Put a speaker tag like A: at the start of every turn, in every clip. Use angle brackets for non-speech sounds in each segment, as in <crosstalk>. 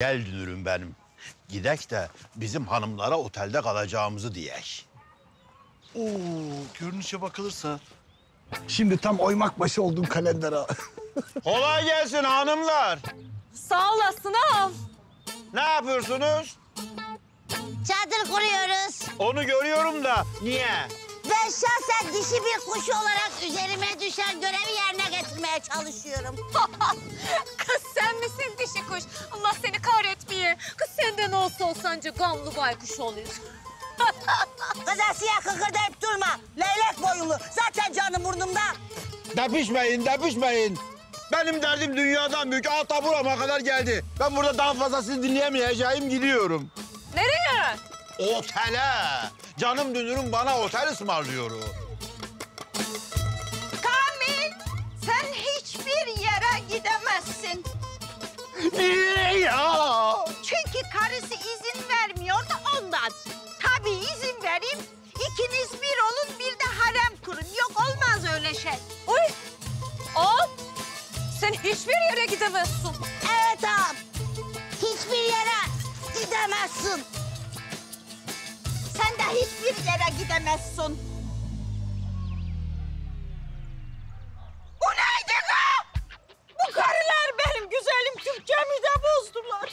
A: Gel dünürüm benim. Gidek de bizim hanımlara otelde kalacağımızı diyek.
B: Oo, görünüşe bakılırsa
C: Şimdi tam oymak başı oldun kalendera. <laughs>
A: Kolay gelsin hanımlar.
D: Sağ olasın ağam.
A: Ne yapıyorsunuz?
E: Çadır kuruyoruz.
A: Onu görüyorum da niye?
E: Ben şahsen dişi bir kuş olarak üzerime düşen görevi yerine getirmeye çalışıyorum. <laughs>
D: senden olsa olsancı gamlı baykuş oluyorsun.
E: Kız Asiye kıkırdayıp durma. Leylek boyunlu. Zaten canım burnumda.
A: Depişmeyin, depişmeyin. Benim derdim dünyadan büyük. Ata burama kadar geldi. Ben burada daha fazla sizi dinleyemeyeceğim, gidiyorum.
D: Nereye?
A: Otele. Canım dünürüm bana otel ısmarlıyor.
F: Vereyim, ikiniz bir olun bir de harem kurun. Yok olmaz öyle şey.
D: Uy! Ağam! Sen hiçbir yere gidemezsin.
E: Evet ağam. Hiçbir yere gidemezsin.
F: Sen de hiçbir yere gidemezsin. Bu neydi kız? Bu karılar benim güzelim Türkçemi de bozdular.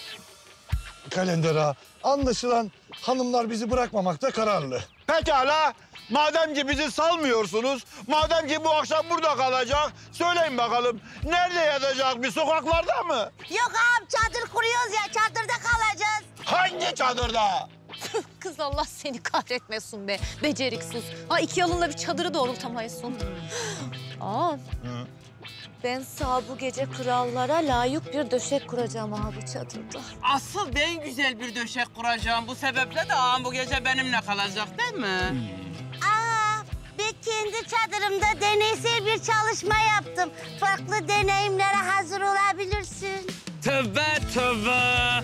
C: kalendera. Anlaşılan hanımlar bizi bırakmamakta kararlı.
A: Pekala. Madem ki bizi salmıyorsunuz, madem ki bu akşam burada kalacak, söyleyin bakalım nerede yatacak? Bir sokaklarda mı?
E: Yok ağam çadır kuruyoruz ya çadırda kalacağız.
A: Hangi çadırda?
D: Kız Allah seni kahretmesin be. Beceriksiz. Ha iki yalınla bir çadırı doğrultamayısın. Ağam. Ben sağ bu gece krallara layık bir döşek kuracağım aha bu çadırda.
G: Asıl ben güzel bir döşek kuracağım. Bu sebeple de ağam bu gece benimle kalacak değil mi?
E: Aa, ben kendi çadırımda deneysel bir çalışma yaptım. Farklı deneyimlere hazır olabilirsin.
G: Tövbe tövbe.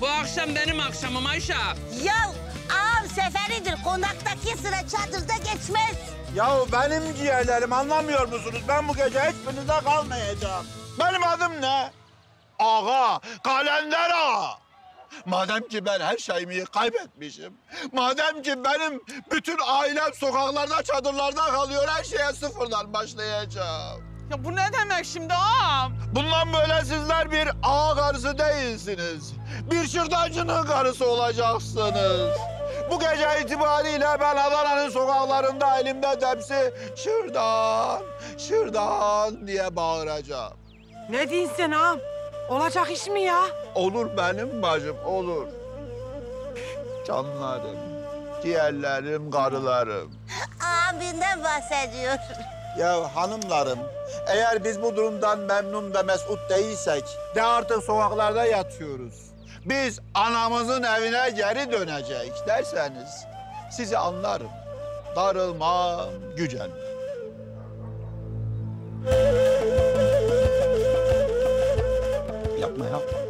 G: Bu akşam benim akşamım Ayşe.
E: Ya ağam seferidir. Konaktaki sıra çadırda geçmez.
A: Ya benim ciğerlerim anlamıyor musunuz? Ben bu gece hiçbirinizde kalmayacağım. Benim adım ne? Ağa, kalender ağa. Madem ki ben her şeyimi kaybetmişim, madem ki benim bütün ailem sokaklarda, çadırlarda kalıyor, her şeye sıfırdan başlayacağım.
G: Ya bu ne demek şimdi ağam?
A: Bundan böyle sizler bir ağa karısı değilsiniz. Bir şırdancının karısı olacaksınız. Bu gece itibariyle ben Adana'nın sokaklarında elimde tepsi şırdan, şırdan diye bağıracağım.
G: Ne diyorsun sen ağam? Olacak iş mi ya?
A: Olur benim bacım, olur. Canlarım, ciğerlerim, karılarım. <laughs>
E: Abinden bahsediyor.
A: Ya hanımlarım, eğer biz bu durumdan memnun ve mesut değilsek de artık sokaklarda yatıyoruz. Biz anamızın evine geri döneceğiz derseniz sizi anlarım. Darılmam, gücenmem. Yapma yapma.